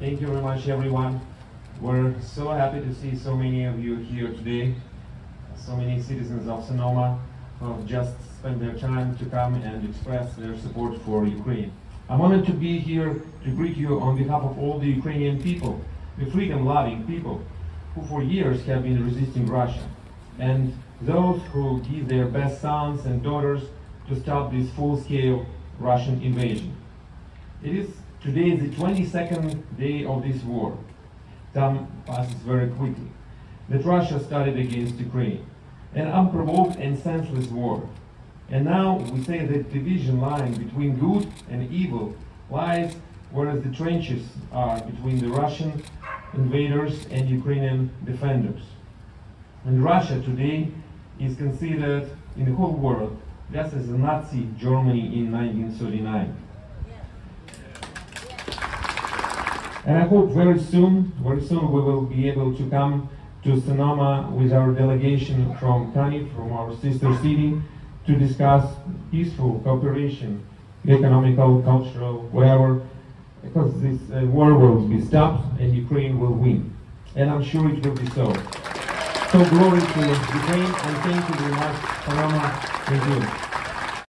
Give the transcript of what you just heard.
Thank you very much, everyone. We're so happy to see so many of you here today. So many citizens of Sonoma who have just spent their time to come and express their support for Ukraine. I wanted to be here to greet you on behalf of all the Ukrainian people, the freedom-loving people who for years have been resisting Russia, and those who give their best sons and daughters to stop this full-scale Russian invasion. It is today is the 22nd day of this war. Time passes very quickly. That Russia started against Ukraine, an unprovoked and senseless war. And now we say that division line between good and evil lies whereas the trenches are between the Russian invaders and Ukrainian defenders. And Russia today is considered in the whole world just as a Nazi Germany in 1939. And I hope very soon, very soon we will be able to come to Sonoma with our delegation from Kaniv, from our sister city, to discuss peaceful cooperation, economical, cultural, wherever, because this uh, war will be stopped and Ukraine will win. And I'm sure it will be so. So glory to Ukraine and thank you very much, Sonoma. Thank you.